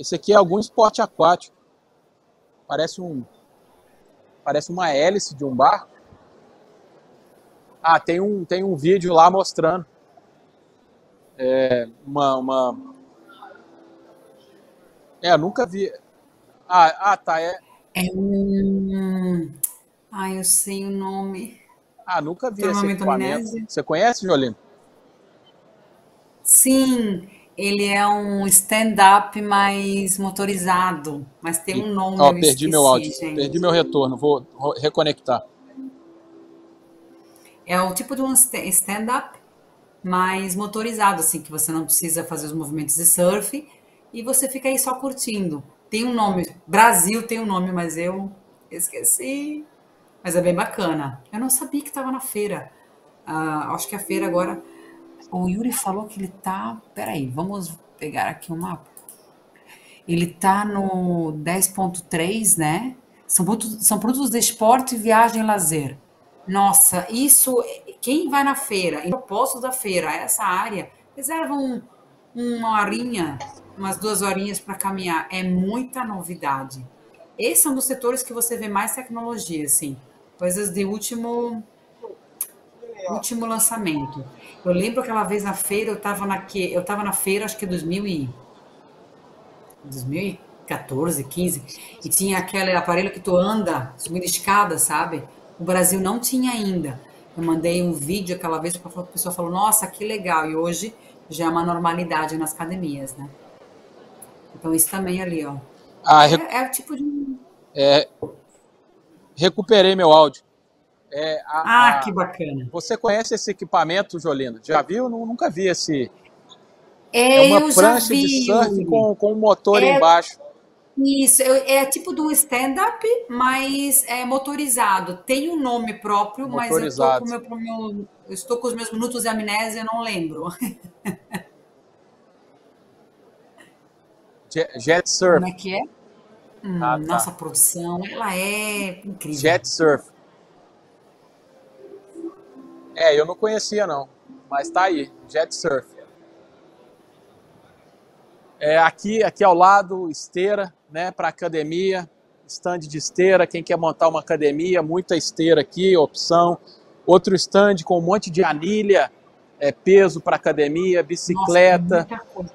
Esse aqui é algum esporte aquático. Parece um. Parece uma hélice de um barco. Ah, tem um, tem um vídeo lá mostrando. É, uma, uma. É, eu nunca vi. Ah, ah tá. É, É um. Ai, eu sei o nome. ah, nunca vi esse Treinamento equipamento. Você conhece, Jolino? Sim, ele é um stand-up mais motorizado, mas tem um nome, eu perdi meu esqueci, áudio. Perdi gente. meu retorno. Vou reconectar. É o tipo de um sta- stand-up mais motorizado, assim, que você não precisa fazer os movimentos de surf e você fica aí só curtindo. Tem um nome, Brasil tem um nome, mas eu esqueci. Mas é bem bacana. Eu não sabia que estava na feira. Ah, acho que a feira agora. O Yuri falou que ele tá. Peraí, vamos pegar aqui o mapa. Ele tá no 10.3, né? São produtos, são produtos de esporte, viagem e lazer. Nossa, isso. Quem vai na feira, em propósito da feira, essa área, reserva um, uma horinha, umas duas horinhas para caminhar. É muita novidade. Esse é um dos setores que você vê mais tecnologia, assim. Coisas de último, último lançamento. Eu lembro aquela vez na feira, eu estava na, que- eu tava na feira, acho que 2000 e, 2014, 15, e tinha aquele aparelho que tu anda subindo escada, sabe? O Brasil não tinha ainda. Eu mandei um vídeo aquela vez, a pessoa falou, nossa, que legal. E hoje já é uma normalidade nas academias, né? Então isso também ali, ó. Ah, É, é o tipo de... é, recuperei meu áudio. É, a- Ah, a- que bacana. você conhece esse equipamento, Jolino? Já viu? Nu- Nunca vi esse. É, É uma prancha de surf com, com um motor É embaixo. Isso, é tipo de um stand-up, mas é motorizado. Tem um nome próprio, mas eu com Motorizado. meu, meu- eu estou com os meus minutos de amnésia, não lembro. Je- Jet Como surf. é que é? Hum, Ah, tá. nossa produção, ela é incrível. Jet surf. É, eu não conhecia não, mas tá aí, jet surf. É, aqui, aqui ao lado, esteira, né, para academia, stand de esteira, quem quer montar uma academia, muita esteira aqui, opção. Outro stand com um monte de anilha, é, peso para academia, Nossa, bicicleta. muita coisa.